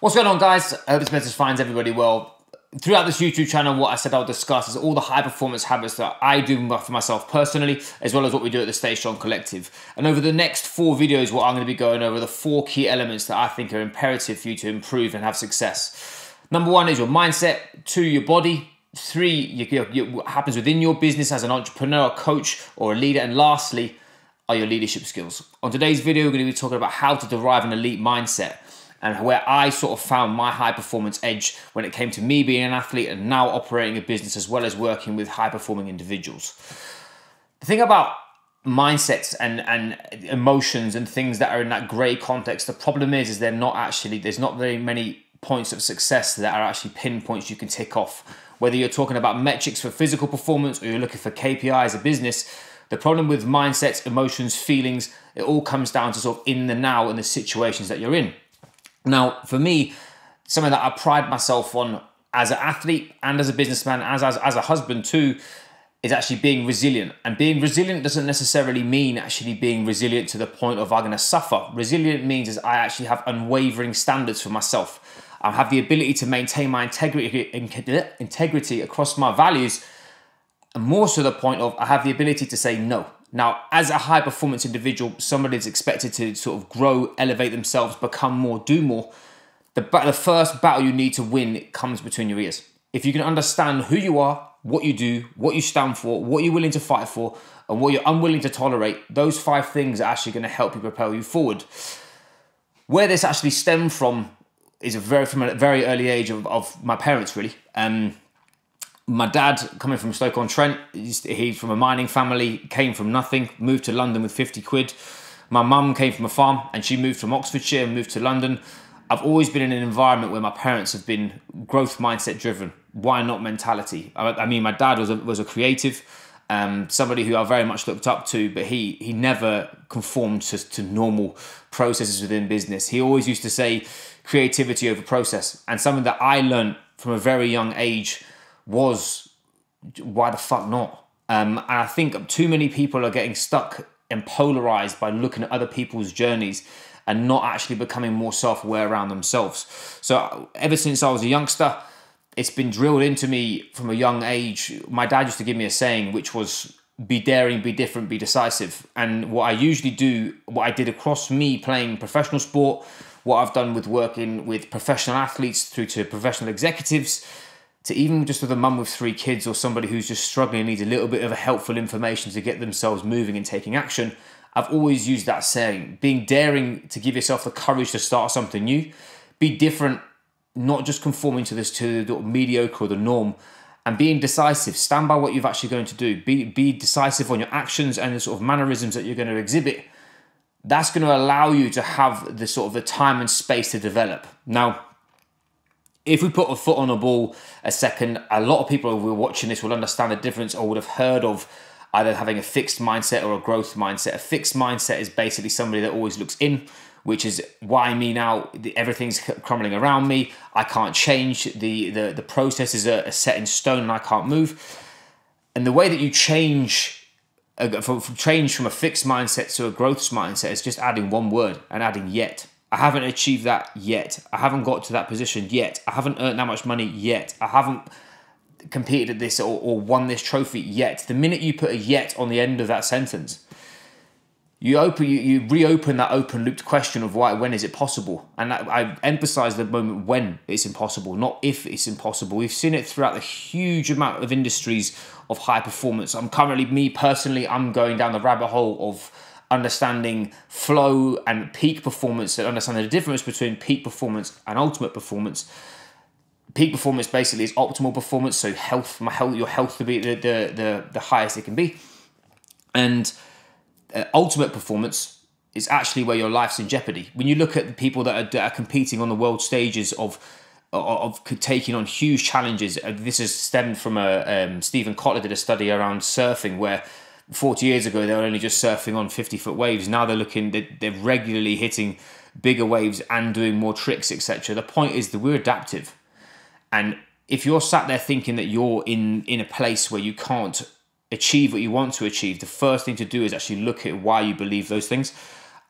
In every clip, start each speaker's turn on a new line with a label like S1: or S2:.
S1: What's going on, guys? I hope this message finds everybody well. Throughout this YouTube channel, what I said I'll discuss is all the high performance habits that I do for myself personally, as well as what we do at the Stay Strong Collective. And over the next four videos, what I'm going to be going over the four key elements that I think are imperative for you to improve and have success. Number one is your mindset, two, your body, three, your, your, what happens within your business as an entrepreneur, a coach, or a leader, and lastly, are your leadership skills. On today's video, we're going to be talking about how to derive an elite mindset and where I sort of found my high performance edge when it came to me being an athlete and now operating a business as well as working with high performing individuals. The thing about mindsets and and emotions and things that are in that gray context the problem is is they're not actually there's not very many points of success that are actually pinpoints you can tick off whether you're talking about metrics for physical performance or you're looking for KPI as a business the problem with mindsets emotions feelings it all comes down to sort of in the now and the situations that you're in now, for me, something that I pride myself on as an athlete and as a businessman, as, as, as a husband too, is actually being resilient. And being resilient doesn't necessarily mean actually being resilient to the point of I'm to suffer. Resilient means is I actually have unwavering standards for myself. I have the ability to maintain my integrity, integrity across my values, and more so the point of I have the ability to say no. Now, as a high performance individual, somebody is expected to sort of grow, elevate themselves, become more, do more. The, the first battle you need to win comes between your ears. If you can understand who you are, what you do, what you stand for, what you're willing to fight for, and what you're unwilling to tolerate, those five things are actually going to help you propel you forward. Where this actually stemmed from is a very from a very early age of, of my parents, really. Um, my dad, coming from Stoke on Trent, he's from a mining family, came from nothing, moved to London with 50 quid. My mum came from a farm and she moved from Oxfordshire and moved to London. I've always been in an environment where my parents have been growth mindset driven. Why not mentality? I, I mean, my dad was a, was a creative, um, somebody who I very much looked up to, but he he never conformed to, to normal processes within business. He always used to say creativity over process, and something that I learned from a very young age was why the fuck not? Um, and I think too many people are getting stuck and polarized by looking at other people's journeys and not actually becoming more self aware around themselves. So, ever since I was a youngster, it's been drilled into me from a young age. My dad used to give me a saying, which was be daring, be different, be decisive. And what I usually do, what I did across me playing professional sport, what I've done with working with professional athletes through to professional executives, to even just with a mum with three kids or somebody who's just struggling and needs a little bit of helpful information to get themselves moving and taking action, I've always used that saying being daring to give yourself the courage to start something new, be different, not just conforming to this to the mediocre or the norm, and being decisive. Stand by what you're actually going to do. Be be decisive on your actions and the sort of mannerisms that you're going to exhibit. That's going to allow you to have the sort of the time and space to develop. Now, if we put a foot on a ball a second, a lot of people who are watching this will understand the difference or would have heard of either having a fixed mindset or a growth mindset. A fixed mindset is basically somebody that always looks in, which is why me now everything's crumbling around me. I can't change. The the the processes are set in stone and I can't move. And the way that you change uh, from, from change from a fixed mindset to a growth mindset is just adding one word and adding yet. I haven't achieved that yet. I haven't got to that position yet. I haven't earned that much money yet. I haven't competed at this or, or won this trophy yet. The minute you put a yet on the end of that sentence, you open you, you reopen that open looped question of why when is it possible and I, I emphasize the moment when it's impossible not if it's impossible we've seen it throughout the huge amount of industries of high performance i'm currently me personally i'm going down the rabbit hole of understanding flow and peak performance and understanding the difference between peak performance and ultimate performance. Peak performance basically is optimal performance, so health, my health, your health to be the the the, the highest it can be, and uh, ultimate performance is actually where your life's in jeopardy. When you look at the people that are, that are competing on the world stages of of taking on huge challenges, uh, this is stemmed from a um, Steven Kotler did a study around surfing where 40 years ago, they were only just surfing on 50 foot waves. Now they're looking, they're regularly hitting bigger waves and doing more tricks, etc. The point is that we're adaptive. And if you're sat there thinking that you're in, in a place where you can't achieve what you want to achieve, the first thing to do is actually look at why you believe those things.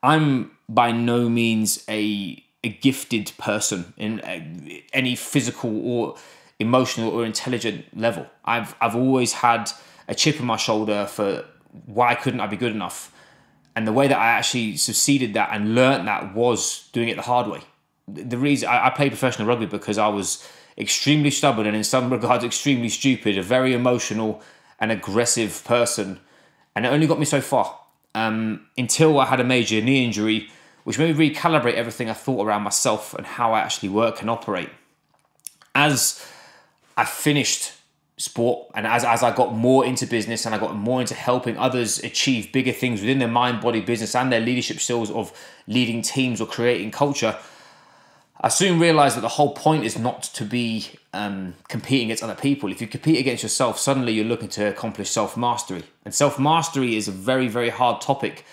S1: I'm by no means a a gifted person in uh, any physical or emotional or intelligent level. I've I've always had a chip on my shoulder for why couldn't I be good enough? And the way that I actually succeeded that and learned that was doing it the hard way. The reason I, played professional rugby because I was extremely stubborn and in some regards extremely stupid, a very emotional and aggressive person, and it only got me so far. Um, until I had a major knee injury, which made me recalibrate everything I thought around myself and how I actually work and operate. As I finished sport and as, as I got more into business and I got more into helping others achieve bigger things within their mind body business and their leadership skills of leading teams or creating culture, I soon realized that the whole point is not to be um, competing against other people. If you compete against yourself, suddenly you're looking to accomplish self mastery. And self mastery is a very, very hard topic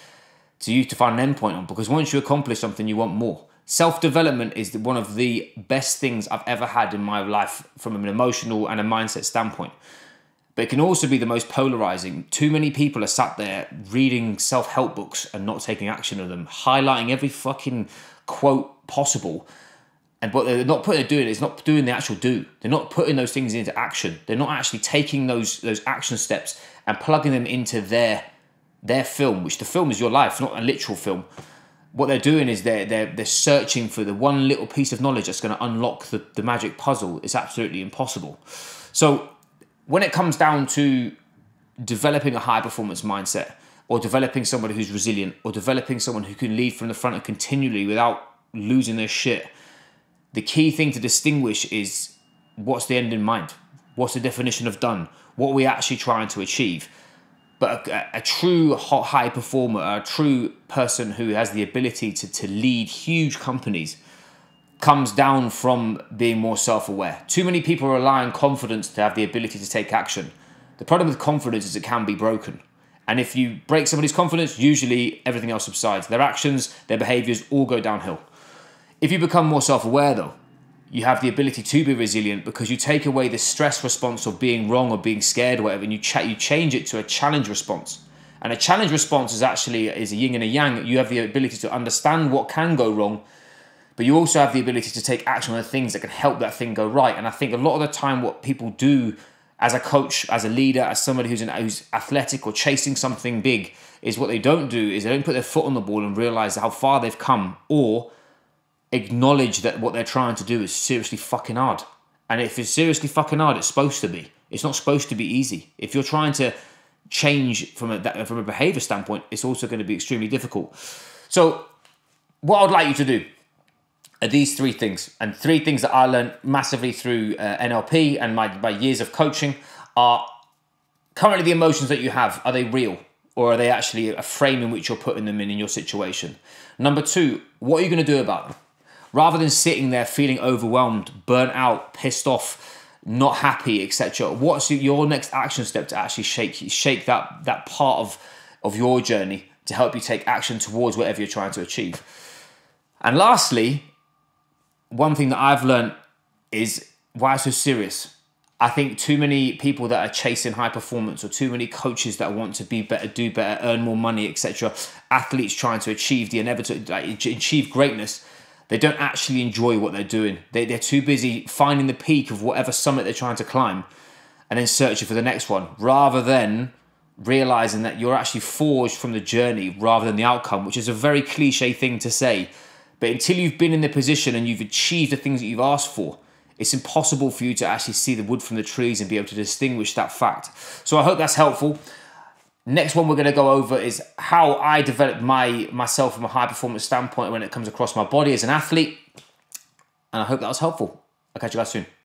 S1: to you to find an endpoint on because once you accomplish something, you want more. Self development is one of the best things I've ever had in my life from an emotional and a mindset standpoint. But it can also be the most polarizing. Too many people are sat there reading self help books and not taking action on them, highlighting every fucking quote possible and what they're not putting they're doing is not doing the actual do. They're not putting those things into action. They're not actually taking those those action steps and plugging them into their their film, which the film is your life, not a literal film. What they're doing is they're they're they're searching for the one little piece of knowledge that's going to unlock the, the magic puzzle. It's absolutely impossible. So when it comes down to developing a high performance mindset or developing somebody who's resilient or developing someone who can lead from the front and continually without losing their shit the key thing to distinguish is what's the end in mind? What's the definition of done? What are we actually trying to achieve? But a, a true hot, high performer, a true person who has the ability to, to lead huge companies, comes down from being more self aware. Too many people rely on confidence to have the ability to take action. The problem with confidence is it can be broken. And if you break somebody's confidence, usually everything else subsides. Their actions, their behaviors all go downhill. If you become more self aware, though, you have the ability to be resilient because you take away the stress response of being wrong or being scared or whatever, and you, ch- you change it to a challenge response. And a challenge response is actually is a yin and a yang. You have the ability to understand what can go wrong, but you also have the ability to take action on the things that can help that thing go right. And I think a lot of the time, what people do as a coach, as a leader, as somebody who's an, who's athletic or chasing something big, is what they don't do is they don't put their foot on the ball and realize how far they've come, or acknowledge that what they're trying to do is seriously fucking hard. And if it's seriously fucking hard, it's supposed to be. It's not supposed to be easy. If you're trying to change from a from a behavior standpoint, it's also going to be extremely difficult. So, what I'd like you to do are these three things, and three things that I learned massively through uh, NLP and my my years of coaching are currently the emotions that you have. Are they real? Or are they actually a frame in which you're putting them in in your situation? Number two, what are you going to do about them? Rather than sitting there feeling overwhelmed, burnt out, pissed off, not happy, etc. What's your next action step to actually shake shake that that part of of your journey to help you take action towards whatever you're trying to achieve? And lastly, one thing that I've learned is why so serious. I think too many people that are chasing high performance or too many coaches that want to be better, do better, earn more money, etc. Athletes trying to achieve the inevitable, like, achieve greatness they don't actually enjoy what they're doing. They, they're too busy finding the peak of whatever summit they're trying to climb and then searching for the next one rather than realizing that you're actually forged from the journey rather than the outcome, which is a very cliche thing to say. But until you've been in the position and you've achieved the things that you've asked for, it's impossible for you to actually see the wood from the trees and be able to distinguish that fact. So I hope that's helpful. Next one we're going to go over is how I developed my myself from a high performance standpoint when it comes across my body as an athlete. And I hope that was helpful. I'll catch you guys soon.